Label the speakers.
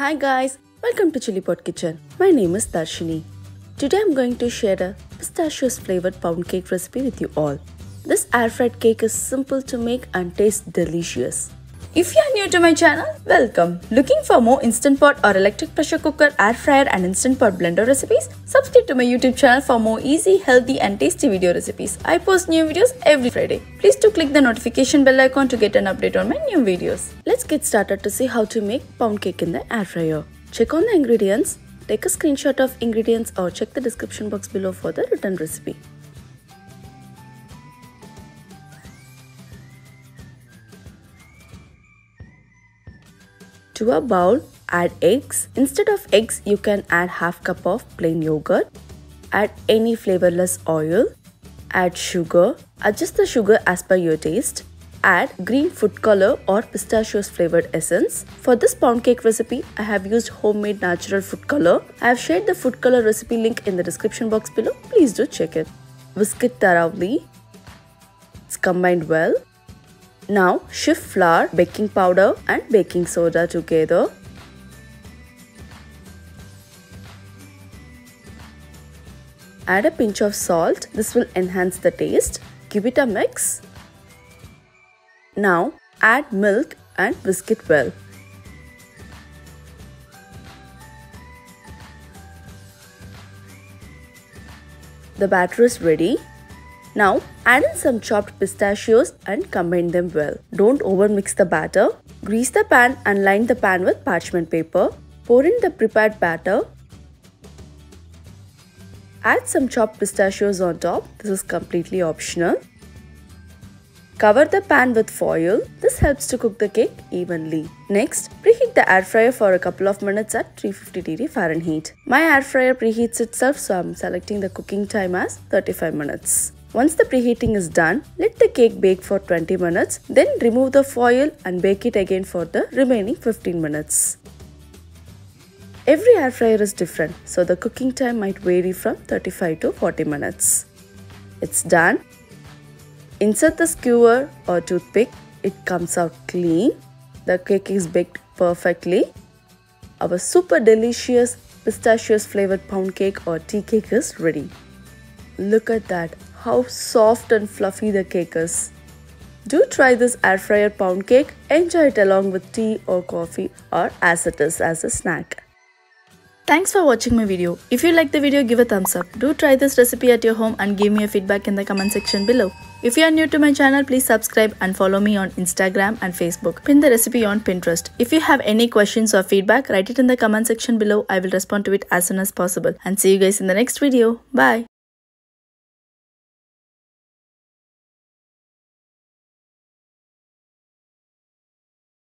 Speaker 1: Hi guys, welcome to Chillipot Kitchen. My name is Dharshini. Today I'm going to share a pistachios flavored pound cake recipe with you all. This air fried cake is simple to make and tastes delicious. If you are new to my channel, welcome. Looking for more instant pot or electric pressure cooker, air fryer and instant pot blender recipes? Subscribe to my YouTube channel for more easy, healthy and tasty video recipes. I post new videos every Friday. Please do click the notification bell icon to get an update on my new videos. Let's get started to see how to make pound cake in the air fryer. Check on the ingredients, take a screenshot of ingredients or check the description box below for the written recipe. To a bowl, add eggs. Instead of eggs, you can add half cup of plain yogurt. Add any flavorless oil. Add sugar. Adjust the sugar as per your taste. Add green food color or pistachios flavored essence. For this pound cake recipe, I have used homemade natural food color. I have shared the food color recipe link in the description box below. Please do check it. Whisk it thoroughly. It's combined well. Now shift flour, baking powder and baking soda together. Add a pinch of salt. This will enhance the taste. Give it a mix. Now add milk and whisk it well. The batter is ready. Now add in some chopped pistachios and combine them well. Don't overmix the batter. Grease the pan and line the pan with parchment paper. Pour in the prepared batter. Add some chopped pistachios on top. This is completely optional. Cover the pan with foil. This helps to cook the cake evenly. Next, preheat the air fryer for a couple of minutes at 350 degree Fahrenheit. My air fryer preheats itself so I'm selecting the cooking time as 35 minutes. Once the preheating is done, let the cake bake for 20 minutes, then remove the foil and bake it again for the remaining 15 minutes. Every air fryer is different, so the cooking time might vary from 35 to 40 minutes. It's done. Insert the skewer or toothpick, it comes out clean. The cake is baked perfectly. Our super delicious pistachios flavored pound cake or tea cake is ready. Look at that how soft and fluffy the cake is. Do try this air fryer pound cake. Enjoy it along with tea or coffee or as it is as a snack. Thanks for watching my video. If you like the video, give a thumbs up. Do try this recipe at your home and give me a feedback in the comment section below. If you are new to my channel, please subscribe and follow me on Instagram and Facebook. Pin the recipe on Pinterest. If you have any questions or feedback, write it in the comment section below. I will respond to it as soon as possible. And see you guys in the next video. Bye.